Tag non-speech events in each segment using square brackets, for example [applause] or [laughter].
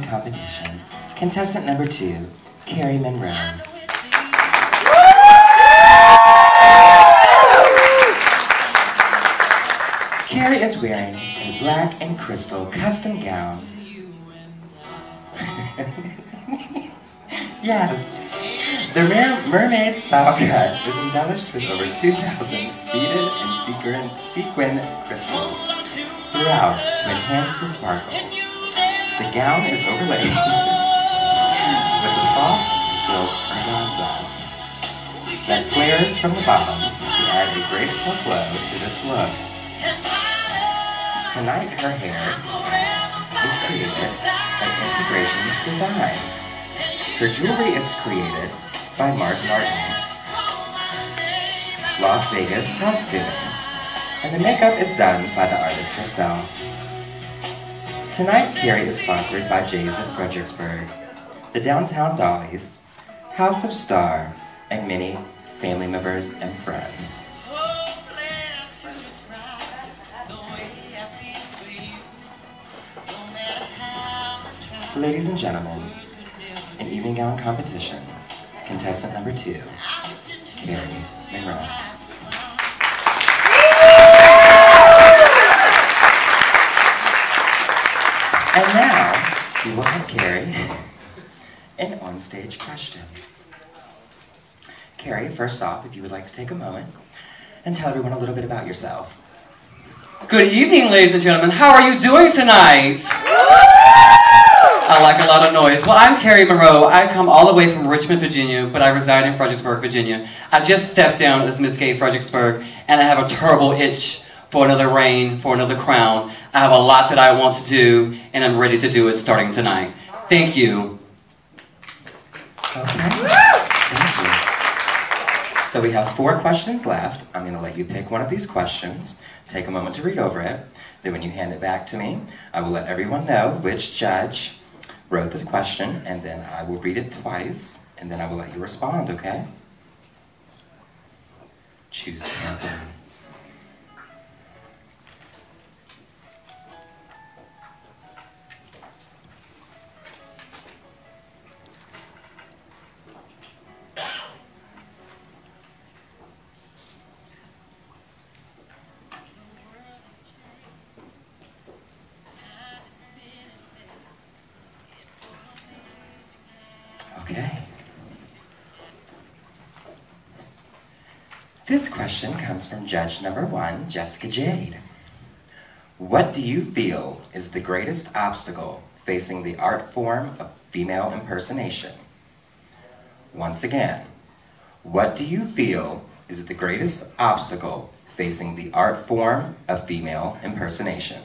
competition, contestant number two, Carrie Monroe. Carrie is wearing a black and crystal custom gown. [laughs] yes. The mer mermaid style cut is embellished with over 2,000 beaded and sequin, sequin crystals throughout to enhance the sparkle. The gown is overlaid [laughs] with a soft silk organza that flares from the bottom to add a graceful flow to this look. Tonight her hair is created by Integrations Design. Her jewelry is created by Mars Martin. Las Vegas Costuming. And the makeup is done by the artist herself. Tonight, Carrie is sponsored by Jay's of Fredericksburg, the Downtown Dollies, House of Star, and many family members and friends. Ladies and gentlemen, an evening gown competition, contestant number two, Carrie Monroe. And now, we will have Carrie an onstage question. Carrie, first off, if you would like to take a moment and tell everyone a little bit about yourself. Good evening, ladies and gentlemen. How are you doing tonight? I like a lot of noise. Well, I'm Carrie Monroe. I come all the way from Richmond, Virginia, but I reside in Fredericksburg, Virginia. I just stepped down as Miss Gay Fredericksburg, and I have a terrible itch for another reign, for another crown. I have a lot that I want to do, and I'm ready to do it starting tonight. Thank you. Okay. Thank you. So we have four questions left. I'm going to let you pick one of these questions, take a moment to read over it. Then when you hand it back to me, I will let everyone know which judge wrote this question, and then I will read it twice, and then I will let you respond, okay? Choose carefully. Okay. This question comes from judge number one, Jessica Jade. What do you feel is the greatest obstacle facing the art form of female impersonation? Once again, what do you feel is the greatest obstacle facing the art form of female impersonation?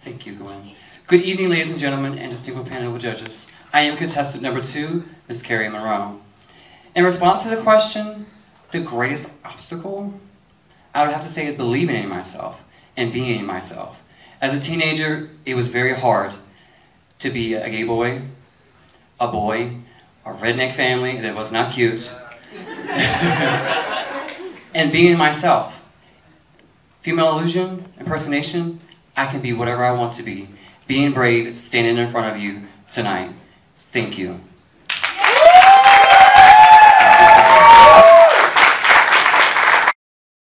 Thank you, Gwen. Good evening, ladies and gentlemen, and distinguished panel of judges. I am contestant number two, Ms. Carrie Monroe. In response to the question, the greatest obstacle, I would have to say is believing in myself and being in myself. As a teenager, it was very hard to be a gay boy, a boy, a redneck family that was not cute, [laughs] and being myself. Female illusion, impersonation, I can be whatever I want to be. Being brave, standing in front of you tonight. Thank you.